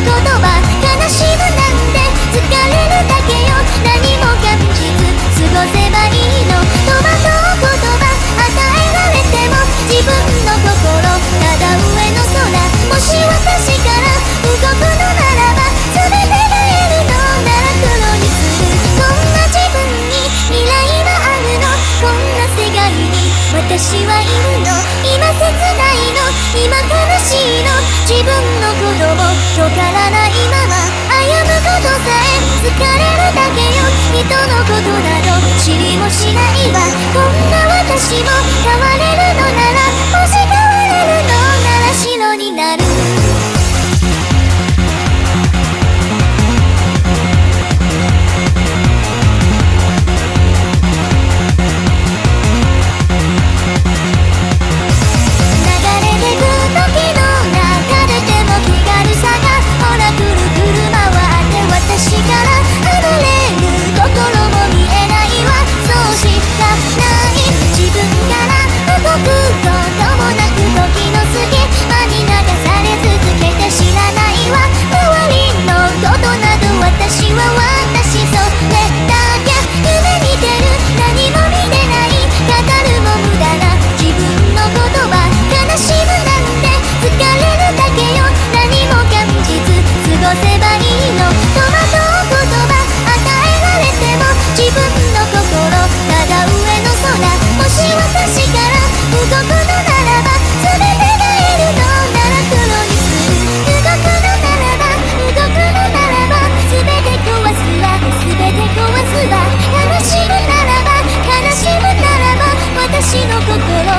言葉悲しむなんて疲れるだけよ何も感じず過ごせばいいの戸惑う言葉与えられても自分の心ただ上の空もし私から動くのならば全てが得るのなら黒にするそんな自分に未来はあるのこんな世界に私はいるの。今切ないの。今悲しいの。自分の子供。人のことなど知りもしないわ。こんな私も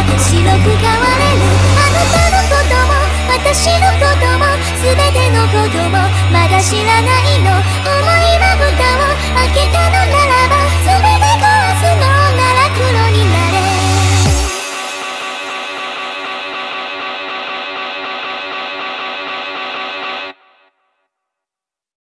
白く変われるあなたのことも私のことも全てのこともまだ知らないの思いは蓋を開けたのなら